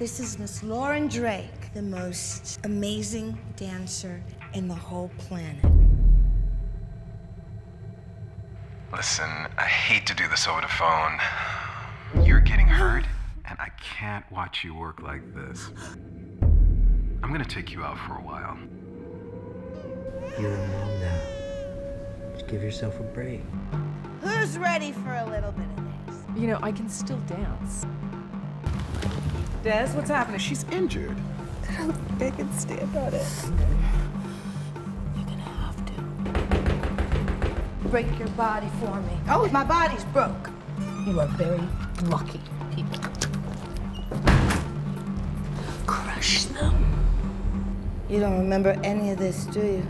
This is Miss Lauren Drake, the most amazing dancer in the whole planet. Listen, I hate to do this over the phone. You're getting hurt, and I can't watch you work like this. I'm gonna take you out for a while. You're a mom now. Just give yourself a break. Who's ready for a little bit of this? You know, I can still dance. Des, what's happening? She's injured. I don't think I can stand on it. You're gonna have to. Break your body for me. Oh, my body's broke. You are very lucky people. Crush them. You don't remember any of this, do you?